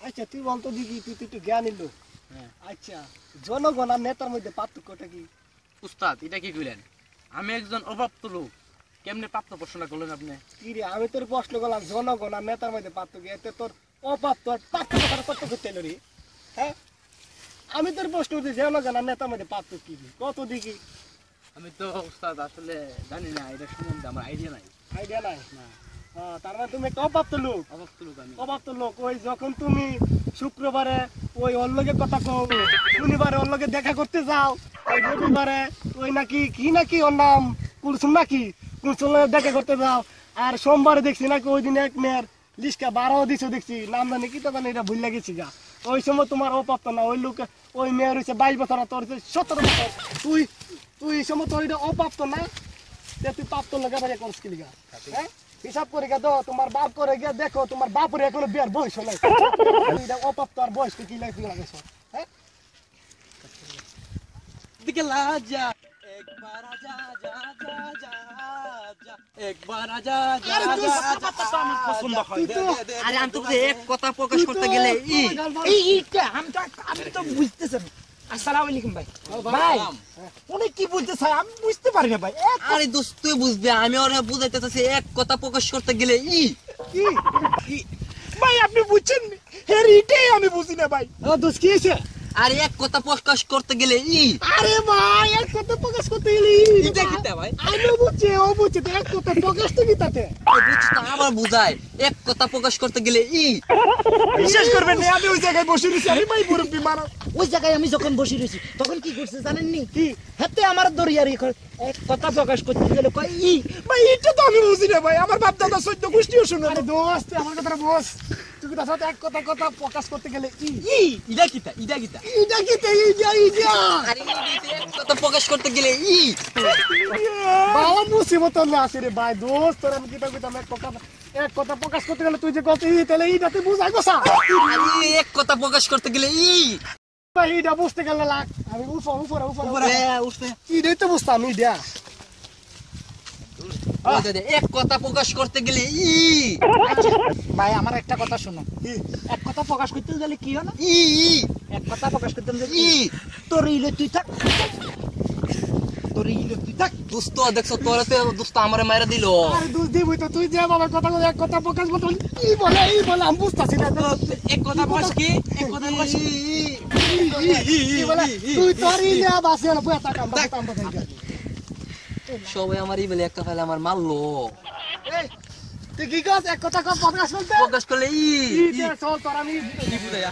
আচ্ছা তুই বলতো তুই তো একটু জ্ঞান হ্যাঁ। আচ্ছা জনগণ আর নেতার মধ্যে পার্থক্যটা কি? উস্তাদ এটা কি কইলেন? আমি একজন অপ্রাপ্ত লোক। কেমনে প্রাপ্ত প্রশ্নটা করলেন আপনি? কি রে আমি তোর প্রশ্ন করলাম জনগণ আর নেতার মধ্যে পার্থক্য এতে তোর অপ্রাপ্ত আর পার্থক্য চাইল রে? হ্যাঁ? আমি তোর প্রশ্ন করছি জনগণ আর নেতার মধ্যে পার্থক্য কি? কত দেখি। আমি তো উস্তাদ আসলে জানি না এটা সম্বন্ধে আমার আইডিয়া নাই। আইডিয়া নাই? হ্যাঁ, তার মানে তুমি একটা অপ্রাপ্ত লোক। অপ্রাপ্ত লোক আমি। অপ্রাপ্ত লোক। ওই যখন তুমি শুক্রবারে ওই লগে কথা কও শনিবারে লগে দেখা করতে যাও ওই রবিবারে ওই নাকি কি নাকি ওর নাম? কুলসুম নাকি? কুলসুম দেখা করতে যাও। আর সোমবারে দেখছি নাকি ওই দিন এক মেয়ের লিস্টটা বারো দিছো দেখছি। নাম জানি কি তো জানি এটা ভুল গেছি গা। ওই সময় তোমার অপ্রাপ্ত না ওই লোক ওই মেয়ের হচ্ছে বাইশ বছর তোর সতেরো বছর। তুই তুই এই সময় তোর এটা অপ্রাপ্ত না? তুই প্রাপ্ত লোকের বাড়ি করস কি হ্যাঁ? হিসাব করে গিয়ে দাও তোমার বাপ করে গিয়ে দেখো তোমার বাপরে এখনও বিয়ার বয়স হলে। এটা অপ্রাপ্ত আর বয়স কি লাগে হ্যাঁ? দিকে লাজা একবার আজা যা যা যা যা একবার আজা যা আরে যা সব কথা তো আমার পছন্দ হয়। আরে আমি তো এক কথা প্রকাশ করতে গেলে ই এই আমি তো আমি তো বুঝতেছেন আসসালামু আলাইকুম ভাই। ভাই উনি কি বলতে চায় আমি বুঝতে পারি না ভাই। এক আরে দোস্ত তুই বুঝবি আমি ওরা বুঝাইতে চাচ্ছি এক কথা প্রকাশ করতে গেলে ই। কি? ভাই আপনি বুঝছেন? আমি বুঝি না ভাই। ও দোষ কি হয়েছে? আরে এক কথা প্রকাশ করতে গেলে ই। আরে ভাই এক কথা ভাই আমি বুঝছি ও বুঝছে তো এক কথা প্রকাশ তো কি তাতে এই বুঝছিস বুঝায়। এক কথা প্রকাশ করতে গেলে ই। বিশ্বাস করবেন না আমি ওই জায়গায় বসে রয়েছি আমি ভাই মুরব্বী মারা ওই জায়গায় আমি যখন বসে রয়েছি তখন কি করছে জানেননি? কি? হাতে আমার দরিয়ারি এক কথা প্রকাশ করতে গেলে কয় ই ভাই এটা তো আমি বুঝি না ভাই আমার বাপ দাদা সৈন্য গোষ্ঠীও শুনে দোস্ত আমার কথাটা বস। তুই তার সাথে এক কথা কথা প্রকাশ করতে গেলে ই। ই ইটা কিটা ইটা কিটা ইটা কি তে ইটা ইটা আরে কথা প্রকাশ করতে গেলে ই। বাবা মুসিবত না আসে রে ভাই দোস্ত তোর আমি কিতা কইতাম এক কথা এক কথা প্রকাশ করতে গেলে তুই যে কত ই তাহলে ইটা তুই বুঝাই গোসা এক কথা প্রকাশ করতে গেলে ই। ভাই ইটা বুঝতে গেলে লাগ। আমি উপরে উপরে উপরে হ্যাঁ, উঠবে। ইটাই তো বুঝতাম দে, এক কথা প্রকাশ করতে গেলে ই ভাই আমার একটা কথা শোনো এক কথা প্রকাশ করতে গেলে কি হয় না ই এক কথা প্রকাশ করতে গেলে ই তোর ইলে তুই থাক তোর ইলে তুই থাক দোস্ত দেখছ তোরা দোস্ত আমারে দিল আরে দোস্ত দিবই তো তুই যে বাবার কথা বলে এক কথা প্রকাশ করতে বলি, ই বলে ই বলে আমি বুঝতাছি না এক কথা প্রকাশ কি এক কথা প্রকাশ তুই তোর ই বাসে না বুয়া টাকা আমরা টাকা আমরা সবাই আমার ই বলে একটা ফেলে আমার মারলো। এই তুই কি কাজ এক কথা কর প্রকাশ করতে? প্রকাশ করলে ই চল তোর আমি কি বুঝাইয়া।